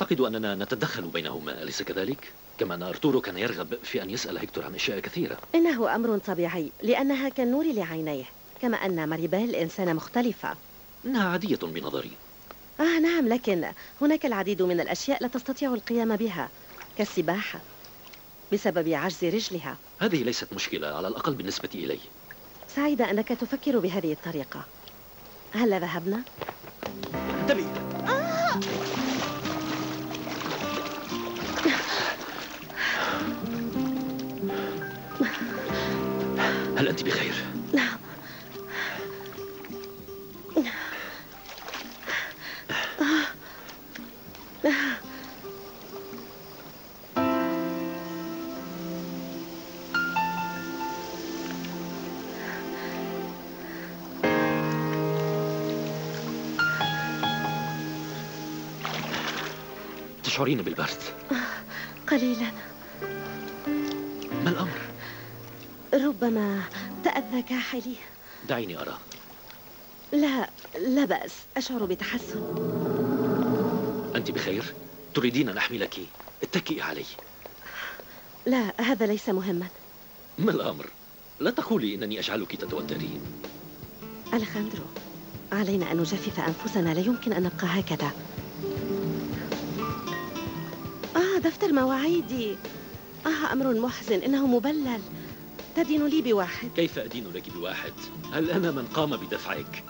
أعتقد أننا نتدخل بينهما أليس كذلك؟ كما أن أرتورو كان يرغب في أن يسأل هيكتور عن أشياء كثيرة. إنه أمر طبيعي لأنها كالنور لعينيه كما أن ماريبيل إنسانة مختلفة. إنها عادية بنظري. آه نعم لكن هناك العديد من الأشياء لا تستطيع القيام بها كالسباحة بسبب عجز رجلها. هذه ليست مشكلة على الأقل بالنسبة إلي. سعيدة أنك تفكر بهذه الطريقة. هل ذهبنا؟ انتبهي هل أنت بخير؟ نعم. تشعرين بالبرد؟ قليلا. ربما تأذى كاحلي دعيني أرى. لا لا بأس. أشعر بتحسن. أنت بخير؟ تريدين أن أحملك؟ اتكئي علي. لا هذا ليس مهما. ما الأمر؟ لا تقولي إنني أجعلك تتوترين. ألخاندرو علينا أن نجفف أنفسنا. لا يمكن أن نبقى هكذا. آه دفتر مواعيدي. آه أمر محزن. إنه مبلل. تدين لي بواحد؟ كيف أدين لك بواحد؟ هل أنا من قام بدفعك؟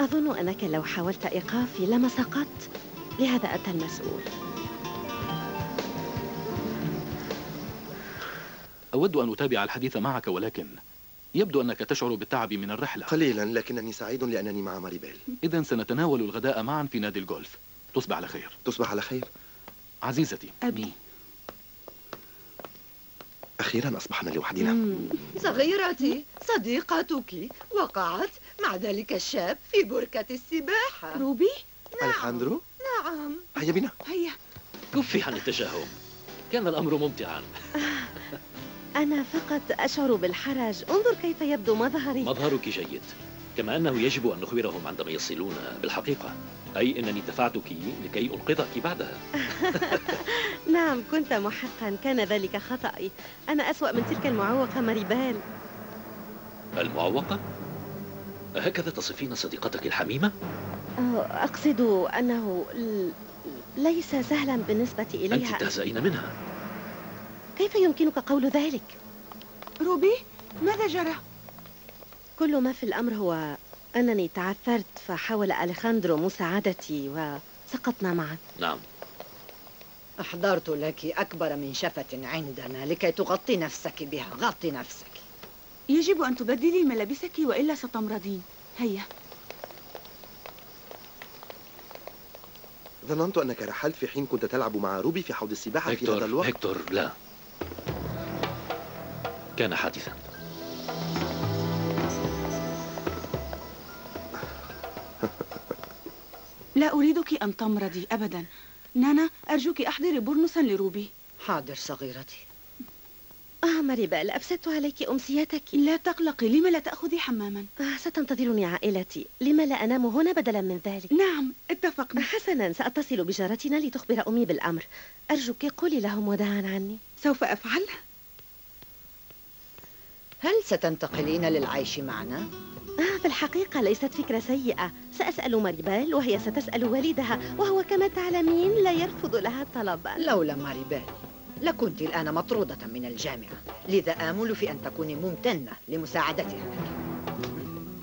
أظن أنك لو حاولت إيقافي لما سقطت لهذا أنت المسؤول. أود أن أتابع الحديث معك ولكن يبدو أنك تشعر بالتعب من الرحلة. قليلا لكنني سعيد لأنني مع ماريبيل إذا سنتناول الغداء معا في نادي الجولف تصبح على خير. تصبح على خير؟ عزيزتي أبي. أخيرا أصبحنا لوحدنا. مم. صغيرتي صديقتك. وقعت مع ذلك الشاب في بركة السباحة. روبي؟ ألخاندرو نعم. هيا بنا. هيا. كفي عن التجاهل كان الأمر ممتعا. أنا فقط أشعر بالحرج. انظر كيف يبدو مظهري. مظهرك جيد. كما أنه يجب أن نخبرهم عندما يصلون بالحقيقة. أي أنني دفعتك لكي أنقذك بعدها نعم كنت محقا كان ذلك خطأي أنا أسوأ من تلك المعوقة ماريبال المعوقة؟ هكذا تصفين صديقتك الحميمة؟ أه، أقصد أنه ليس سهلا بالنسبة أنت إليها تهزئين منها كيف يمكنك قول ذلك؟ روبي ماذا جرى؟ كل ما في الأمر هو أنني تعثرت فحاول أليخاندرو مساعدتي وسقطنا معا. نعم. أحضرت لك أكبر من شفة عندنا لكي تغطي نفسك بها. غطي نفسك. يجب أن تبدلي ملابسك وإلا ستمرضين. هيا. ظننت أنك رحلت في حين كنت تلعب مع روبي في حوض السباحة في هذا الوقت. هكتور لا. كان حادثا. لا أريدك أن تمرضي أبدا. نانا أرجوك أحضري برنسا لروبي. حاضر صغيرتي. آه ماريبال أفسدت عليك أمسيتك. لا تقلقي لم لا تأخذي حماما؟ آه ستنتظرني عائلتي. لما لا أنام هنا بدلا من ذلك؟ نعم اتفقنا. حسنا سأتصل بجارتنا لتخبر أمي بالأمر. أرجوك قولي لهم وداعا عني. سوف أفعل. هل ستنتقلين للعيش معنا؟ آه في الحقيقة ليست فكرة سيئة. سأسأل ماريبال وهي ستسأل والدها وهو كما تعلمين لا يرفض لها طلبا لولا ماريبال لكنت الآن مطرودة من الجامعة. لذا آمل في أن تكوني ممتنة لمساعدتها. لك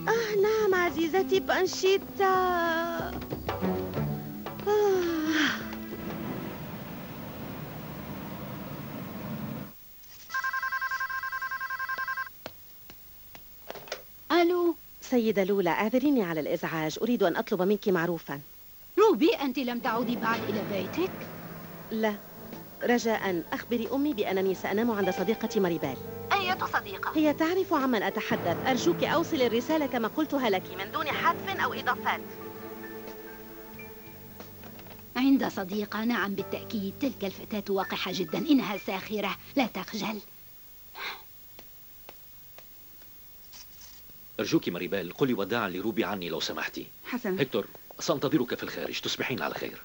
آه نعم عزيزتي بأنشيتا. آه. سيدة لولا أعذريني على الإزعاج. أريد أن أطلب منك معروفا. روبي أنت لم تعودي بعد إلى بيتك؟ لا. رجاء أخبري أمي بأنني سأنام عند صديقتي ماريبال. أية صديقة؟ هي تعرف عمن أتحدث. أرجوك أوصل الرسالة كما قلتها لك من دون حذف أو إضافات. عند صديقة نعم بالتأكيد. تلك الفتاة وقحة جدا. إنها ساخرة. لا تخجل. أرجوك ماريبال قولي وداعا لروبي عني لو سمحتي حسنا هكتور سأنتظرك في الخارج تصبحين على خير.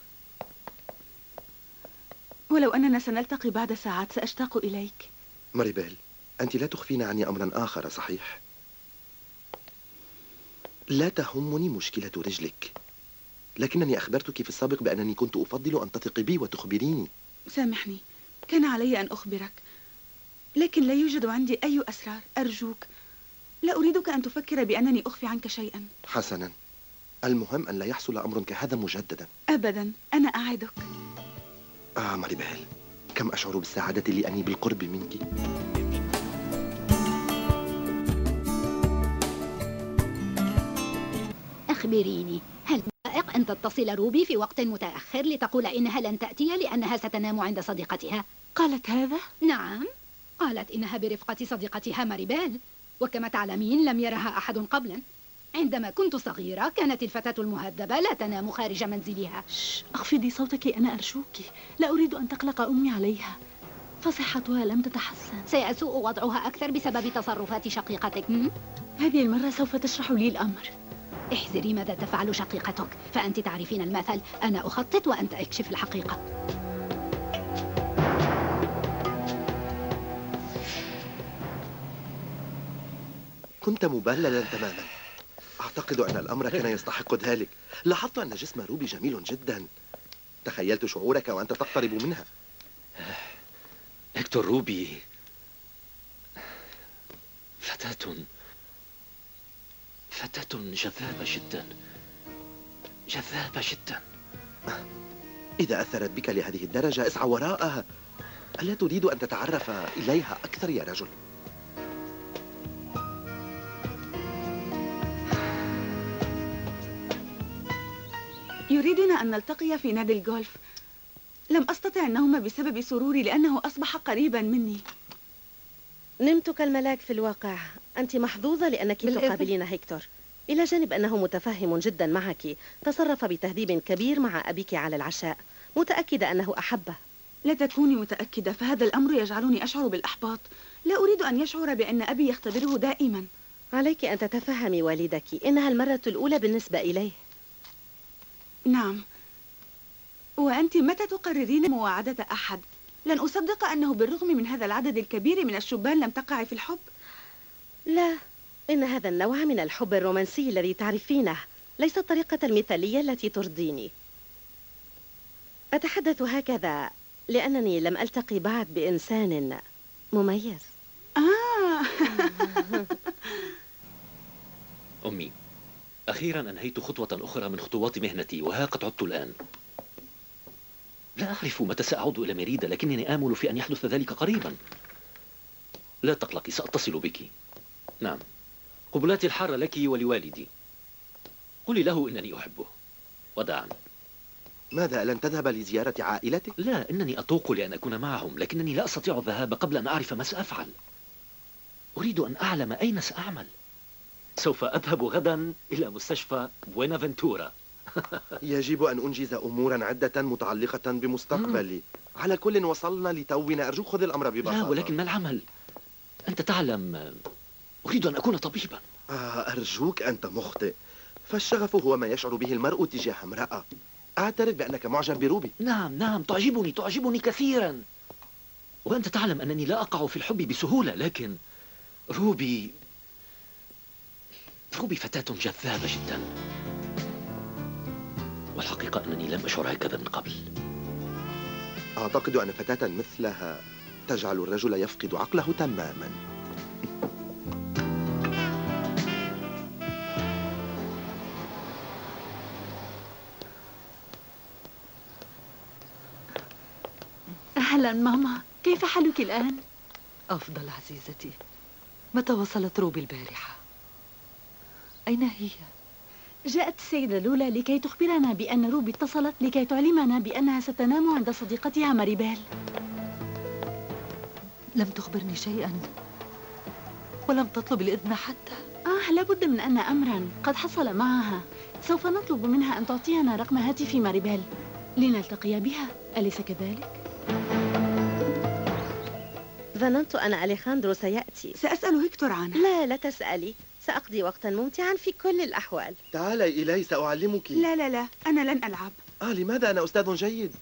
ولو أننا سنلتقي بعد ساعات سأشتاق إليك. ماريبيل أنت لا تخفين عني أمرا آخر صحيح؟ لا تهمني مشكلة رجلك. لكنني أخبرتك في السابق بأنني كنت أفضل أن تثقي بي وتخبريني. سامحني كان علي أن أخبرك لكن لا يوجد عندي أي أسرار. أرجوك لا أريدك أن تفكر بأنني أخفي عنك شيئا. حسنا. المهم أن لا يحصل أمر كهذا مجددا. أبدا. أنا أعدك. آه ماريبيل كم أشعر بالسعادة لأني بالقرب منك؟ أخبريني هل لائق أن تتصل روبي في وقت متأخر لتقول إنها لن تأتي لأنها ستنام عند صديقتها؟ قالت هذا؟ نعم. قالت إنها برفقة صديقتها ماريبيل وكما تعلمين لم يرها أحد قبلا. عندما كنت صغيرة كانت الفتاة المهذبة لا تنام خارج منزلها. شش أخفضي صوتك أنا أرجوك. لا أريد أن تقلق أمي عليها. فصحتها لم تتحسن. سيسوء وضعها أكثر بسبب تصرفات شقيقتك. م? هذه المرة سوف تشرح لي الأمر. احذري ماذا تفعل شقيقتك. فأنت تعرفين المثل. أنا أخطط وأنت أكشف الحقيقة. كنت مبللا تماما. أعتقد أن الأمر كان يستحق ذلك. لاحظت أن جسم روبي جميل جدا. تخيلت شعورك وأنت تقترب منها. هكتور روبي فتاة فتاة جذابة جدا. جذابة جدا. إذا أثرت بك لهذه الدرجة اسعى وراءها. ألا تريد أن تتعرف إليها أكثر يا رجل؟ يريدنا أن نلتقي في نادي الجولف. لم أستطع النوم بسبب سروري لأنه أصبح قريبا مني. نمت كالملاك في الواقع. أنت محظوظة لأنك. تقابلين هيكتور. إلى جانب أنه متفهم جدا معك. تصرف بتهذيب كبير مع أبيك على العشاء. متأكدة أنه أحبه. لا تكوني متأكدة فهذا الأمر يجعلني أشعر بالإحباط. لا أريد أن يشعر بأن أبي يختبره دائما. عليك أن تتفهمي والدك. إنها المرة الأولى بالنسبة إليه. نعم. وأنت متى تقررين مواعدة أحد؟ لن أصدق أنه بالرغم من هذا العدد الكبير من الشبان لم تقعي في الحب. لا إن هذا النوع من الحب الرومانسي الذي تعرفينه ليس الطريقة المثالية التي ترضيني. أتحدث هكذا لأنني لم ألتقي بعد بإنسان مميز. آه. أمي. أخيرا أنهيت خطوة أخرى من خطوات مهنتي وها قد عدت الآن. لا أعرف متى سأعود إلى ميريدا لكنني آمل في أن يحدث ذلك قريبا. لا تقلقي سأتصل بك. نعم. قبلاتي الحارة لك ولوالدي. قولي له إنني أحبه. وداعا. ماذا لن تذهب لزيارة عائلتك؟ لا إنني أطوق لأن أكون معهم لكنني لا أستطيع الذهاب قبل أن أعرف ما سأفعل. أريد أن أعلم أين سأعمل. سوف أذهب غدا إلى مستشفى بوينافنتورا. يجب أن أنجز أمورا عدة متعلقة بمستقبلي. على كل وصلنا لتونا أرجوك خذ الأمر ببساطة. لا ولكن ما العمل؟ أنت تعلم أريد أن أكون طبيبا. آه أرجوك أنت مخطئ. فالشغف هو ما يشعر به المرء تجاه امرأة. أعترف بأنك معجب بروبي. نعم نعم تعجبني تعجبني كثيرا. وأنت تعلم أنني لا أقع في الحب بسهولة لكن روبي روبي فتاة جذابة جدا والحقيقة أنني لم أشعر هكذا من قبل أعتقد أن فتاة مثلها تجعل الرجل يفقد عقله تماما أهلا ماما كيف حالك الآن؟ أفضل عزيزتي متى وصلت روبي البارحة؟ أين هي؟ جاءت السيدة لولا لكي تخبرنا بأن روبي اتصلت لكي تعلمنا بأنها ستنام عند صديقتها ماريبيل لم تخبرني شيئا ولم تطلب الإذن حتى. آه لابد من أن أمرا قد حصل معها. سوف نطلب منها أن تعطينا رقم هاتف ماريبيل لنلتقي بها. أليس كذلك؟ ظننت أن أليخاندرو سيأتي. سأسأل هيكتور عنه لا لا تسألي. سأقضي وقتا ممتعا في كل الأحوال. تعالي إلي سأعلمك. لا لا لا أنا لن ألعب. آه لماذا؟ أنا أستاذ جيد.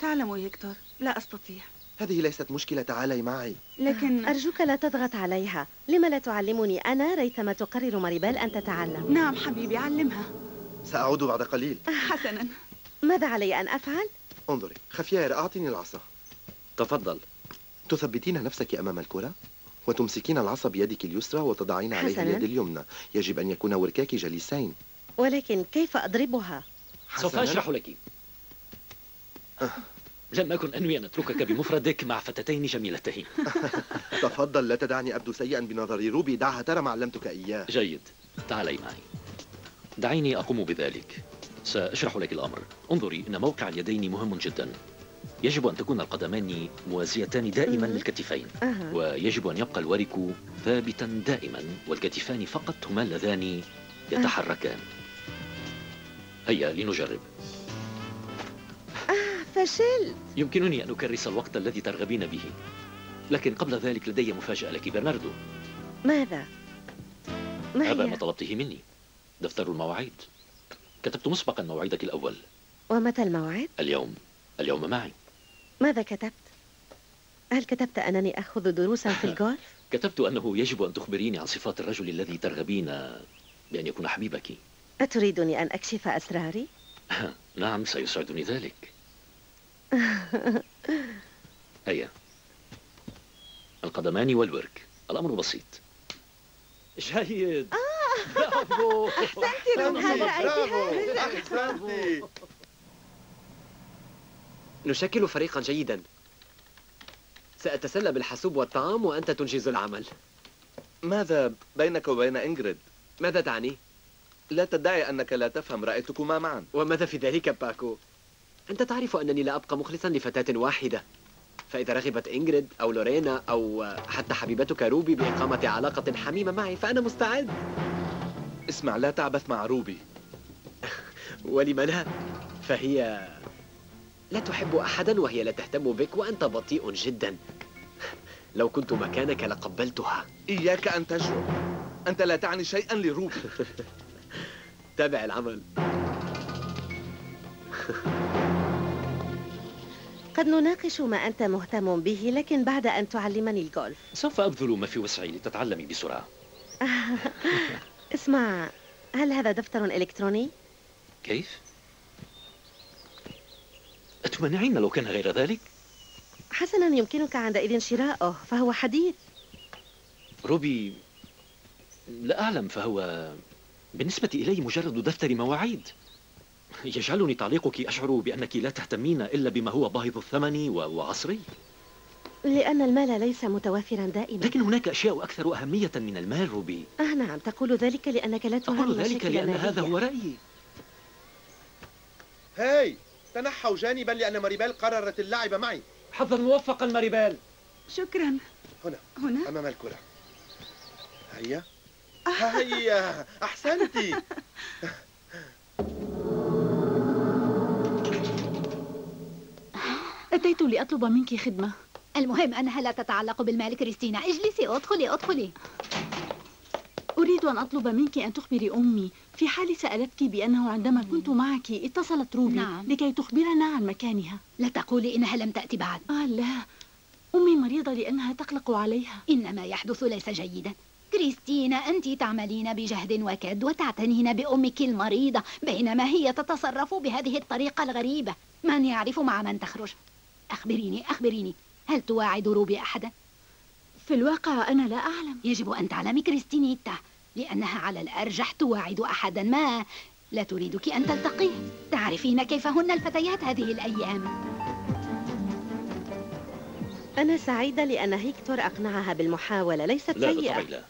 تعلم هيكتور لا أستطيع. هذه ليست مشكلة تعالي معي. لكن أرجوك لا تضغط عليها. لما لا تعلمني أنا؟ ريثما تقرر ماريبال أن تتعلم. نعم حبيبي علمها. سأعود بعد قليل. حسنا. ماذا علي أن أفعل؟ انظري خفيار أعطني العصا. تفضل. تثبتين نفسك أمام الكرة؟ وتمسكين العصا بيدك اليسرى وتضعين عليها حسناً. اليد اليمنى. يجب أن يكون وركاك جليسين. ولكن كيف أضربها؟ سوف. أشرح لك. لم أكن أنوي أن أتركك بمفردك مع فتاتين جميلتين تفضل لا تدعني أبدو سيئا بنظر روبي دعها ترى ما علمتك إياه. جيد. تعالي معي. دعيني أقوم بذلك. سأشرح لك الأمر. انظري إن موقع اليدين مهم جدا. يجب أن تكون القدمان موازيتان دائما. للكتفين. ويجب أن يبقى الورك ثابتا دائما والكتفان فقط هما اللذان يتحركان. هيا لنجرب. فشلت يمكنني أن أكرس الوقت الذي ترغبين به. لكن قبل ذلك لدي مفاجأة لك برناردو. ماذا؟ ما هذا ما؟ طلبته مني. دفتر المواعيد. كتبت مسبقا موعدك الأول. ومتى الموعد؟ اليوم. اليوم معي. ماذا كتبت؟ هل كتبت أنني أخذ دروسا في الجولف؟ كتبت أنه يجب أن تخبريني عن صفات الرجل الذي ترغبين بأن يكون حبيبك. أتريدني أن أكشف أسراري؟ نعم سيسعدني ذلك. هيا القدمان والورك. الأمر بسيط. جيد. برافو. هل رأيتها؟ أحسنتي نشكل فريقا جيدا سأتسلى بالحاسوب والطعام وأنت تنجز العمل ماذا بينك وبين إنجريد؟ ماذا تعني؟ لا تدعي أنك لا تفهم رأيتكما معا وماذا في ذلك باكو؟ أنت تعرف أنني لا أبقى مخلصا لفتاة واحدة فإذا رغبت إنجريد أو لورينا أو حتى حبيبتك روبي بإقامة علاقة حميمة معي فأنا مستعد اسمع لا تعبث مع روبي ولم لا؟ فهي لا تحب أحدا وهي لا تهتم بك وأنت بطيء جدا. لو كنت مكانك لقبلتها. إياك أن تجرؤ. أنت لا تعني شيئا لروبي. تابع العمل. قد نناقش ما أنت مهتم به لكن بعد أن تعلمني الجولف سوف أبذل ما في وسعي لتتعلمي بسرعة. اسمع هل هذا دفتر إلكتروني؟ كيف؟ أتمنعين لو كان غير ذلك؟ حسنا يمكنك عندئذ شراءه فهو حديث. روبي لا أعلم فهو بالنسبة إلي مجرد دفتر مواعيد. يجعلني تعليقك أشعر بأنك لا تهتمين إلا بما هو باهظ الثمن وعصري. لأن المال ليس متوافرا دائما. لكن هناك أشياء أكثر أهمية من المال روبي. آه نعم. تقول ذلك لأنك لا تعاني أقول ذلك لأن هذا. هو رأيي. هاي! تنحوا جانبا لأن ماريبال قررت اللعب معي. حظا موفقا ماريبال. شكرا. هنا. هنا؟ أمام الكرة. هيا. هيا. أحسنتي أتيت لأطلب منك خدمة. المهم أنها لا تتعلق بالمال كريستينا. اجلسي أدخلي أدخلي. أريد أن أطلب منك أن تخبري أمي في حال سألتك بأنه عندما كنت معك اتصلت روبي نعم. لكي تخبرنا عن مكانها. لا تقولي إنها لم تأتي بعد. آه لا. أمي مريضة لأنها تقلق عليها. إن ما يحدث ليس جيدا. كريستينا أنت تعملين بجهد وكد وتعتنين بأمك المريضة بينما هي تتصرف بهذه الطريقة الغريبة. من يعرف مع من تخرج؟ أخبريني أخبريني. هل تواعد روبي أحدا؟ في الواقع أنا لا أعلم. يجب أن تعلمي كريستينيتا. لأنها على الأرجح تواعد أحدا ما. لا تريدك أن تلتقيه. تعرفين كيف هن الفتيات هذه الأيام. أنا سعيدة لأن هيكتور أقنعها بالمحاولة ليست لا سيئة. لا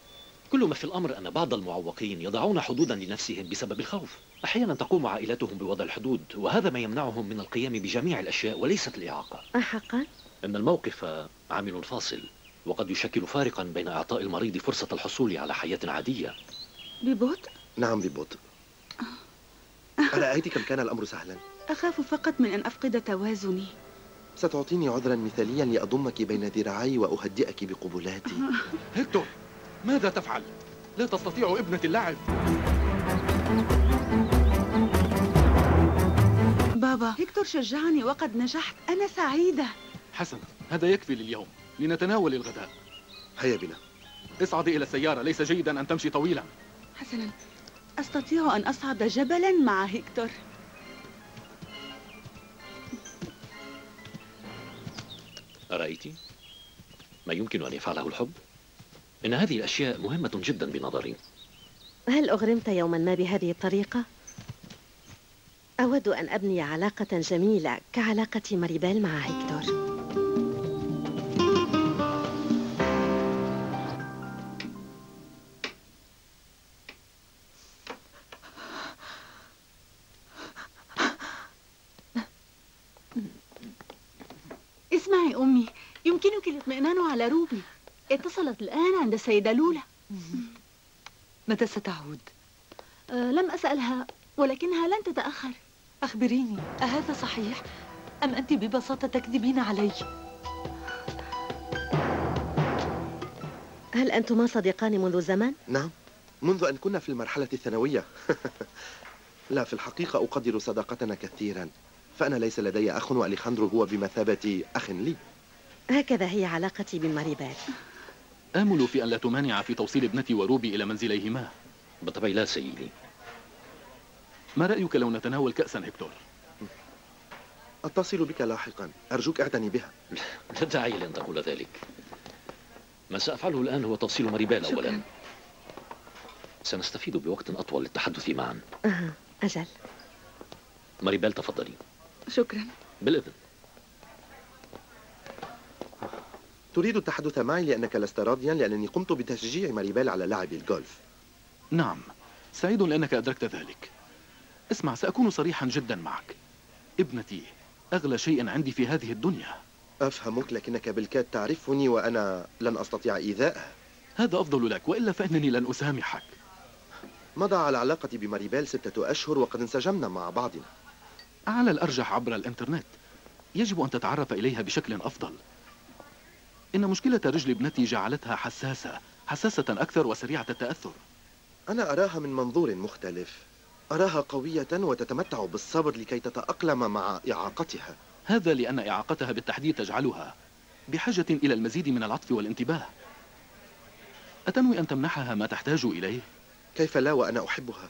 كل ما في الأمر أن بعض المعوقين يضعون حدودا لنفسهم بسبب الخوف. أحيانا تقوم عائلتهم بوضع الحدود وهذا ما يمنعهم من القيام بجميع الأشياء وليست الإعاقة. أحقا؟ إن الموقف عامل فاصل. وقد يشكل فارقا بين إعطاء المريض فرصة الحصول على حياة عادية. ببطء؟ نعم ببطء. أرأيت كم كان الأمر سهلا؟ أخاف فقط من أن أفقد توازني. ستعطيني عذرا مثاليا لأضمك بين ذراعي وأهدئك بقبلاتي. هيكتور ماذا تفعل؟ لا تستطيع ابنة اللعب. بابا هيكتور شجعني وقد نجحت. أنا سعيدة. حسنا هذا يكفي لليوم. لنتناول الغداء. هيا بنا. اصعدي إلى السيارة. ليس جيدا أن تمشي طويلا. حسنا. أستطيع أن أصعد جبلا مع هيكتور. أرأيت؟ ما يمكن أن يفعله الحب؟ إن هذه الأشياء مهمة جدا بنظري. هل أغرمت يوما ما بهذه الطريقة؟ أود أن أبني علاقة جميلة كعلاقة ماريبيل مع هيكتور. على روبي اتصلت الآن عند السيدة لولا متى ستعود؟ أه لم أسألها ولكنها لن تتأخر أخبريني أهذا صحيح؟ أم أنت ببساطة تكذبين علي؟ هل أنتما صديقان منذ زمن؟ نعم منذ أن كنا في المرحلة الثانوية لا في الحقيقة أقدر صداقتنا كثيرا فأنا ليس لدي أخ وأليخاندرو هو بمثابة أخ لي هكذا هي علاقتي بماريبال آمل في أن لا تمانع في توصيل ابنتي وروبي إلى منزليهما. بالطبع لا سيدي. ما رأيك لو نتناول كأسا هكتور؟ أتصل بك لاحقا. أرجوك اعتني بها. لا داعي لأن تقول ذلك. ما سأفعله الآن هو توصيل ماريبال أولا. سنستفيد بوقت أطول للتحدث معا. أه. أجل. ماريبال تفضلي. شكرا. بالإذن. تريد التحدث معي لأنك لست راضيا لأنني قمت بتشجيع ماريبال على لعب الجولف. نعم. سعيد لأنك أدركت ذلك. اسمع سأكون صريحا جدا معك. ابنتي أغلى شيء عندي في هذه الدنيا. أفهمك لكنك بالكاد تعرفني وأنا لن أستطيع إيذائها. هذا أفضل لك وإلا فإنني لن أسامحك. مضى على علاقتي بماريبال ستة أشهر وقد انسجمنا مع بعضنا. على الأرجح عبر الإنترنت. يجب أن تتعرف إليها بشكل أفضل. إن مشكلة رجل ابنتي جعلتها حساسة حساسة أكثر وسريعة التأثر. أنا أراها من منظور مختلف. أراها قوية وتتمتع بالصبر لكي تتأقلم مع إعاقتها. هذا لأن إعاقتها بالتحديد تجعلها بحاجة إلى المزيد من العطف والانتباه. أتنوي أن تمنحها ما تحتاج إليه؟ كيف لا وأنا أحبها؟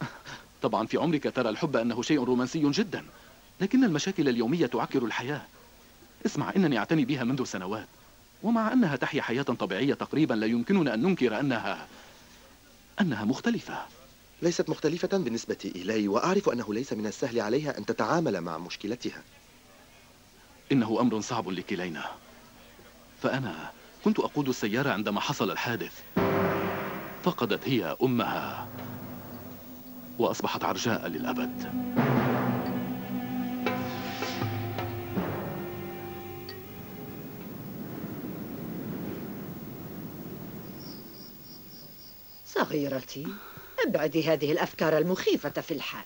طبعا في عمرك ترى الحب أنه شيء رومانسي جدا لكن المشاكل اليومية تعكر الحياة. اسمع إنني أعتني بها منذ سنوات. ومع أنها تحيا حياة طبيعية تقريبا لا يمكننا أن ننكر أنها أنها مختلفة. ليست مختلفة بالنسبة إلي وأعرف أنه ليس من السهل عليها أن تتعامل مع مشكلتها. إنه أمر صعب لكلينا. فأنا كنت أقود السيارة عندما حصل الحادث. فقدت هي أمها وأصبحت عرجاء للأبد. صغيرتي ابعدي هذه الأفكار المخيفة في الحال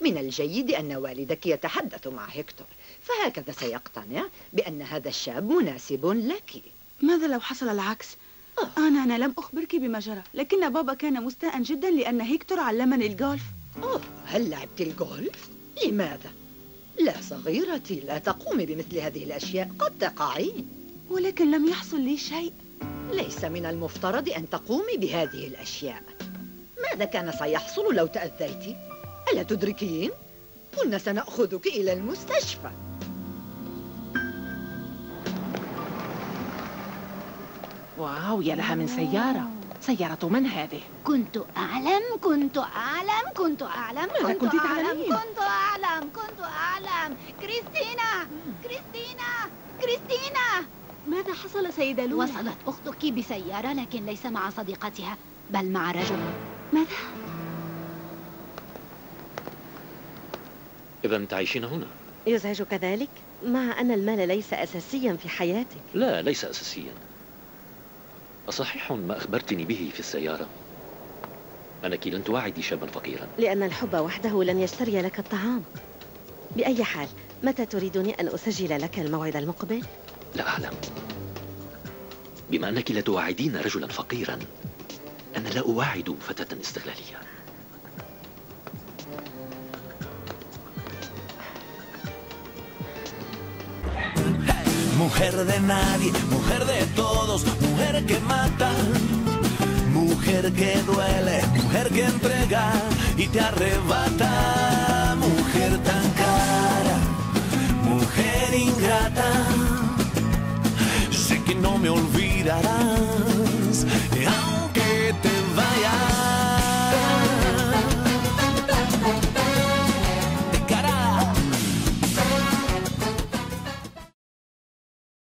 من الجيد أن والدك يتحدث مع هيكتور فهكذا سيقتنع بأن هذا الشاب مناسب لك ماذا لو حصل العكس؟ أنا أنا لم أخبرك بما جرى لكن بابا كان مستاء جدا لأن هيكتور علمني الجولف أوه هل لعبت الجولف؟ لماذا؟ لا صغيرتي لا تقومي بمثل هذه الأشياء قد تقعين ولكن لم يحصل لي شيء ليس من المفترض أن تقومي بهذه الأشياء ماذا كان سيحصل لو تأذيت؟ ألا تدركين؟ كنا سنأخذك إلى المستشفى واو يا لها من سيارة سيارة من هذه؟ كنت أعلم كنت أعلم كنت أعلم ماذا كنت كنت أعلم تعلمين؟ كنت أعلم كنت أعلم كريستينا كريستينا كريستينا ماذا حصل سيدة لولا؟ وصلت أختك بسيارة لكن ليس مع صديقتها بل مع رجل ماذا؟ إذا تعيشين هنا يزعجك ذلك؟ مع أن المال ليس أساسيا في حياتك لا ليس أساسيا أصحيح ما أخبرتني به في السيارة أنك لن تواعدي شابا فقيرا لأن الحب وحده لن يشتري لك الطعام بأي حال متى تريدني أن أسجل لك الموعد المقبل؟ لا أعلم بما أنك لا تواعدين رجلا فقيرا أنا لا أواعد فتاة استغلالية Mujer de nadie, mujer de todos, mujer que mata. Mujer que duele, mujer que entrega y te arrebata. Mujer tan cara, mujer ingrata. que não me olvidarás.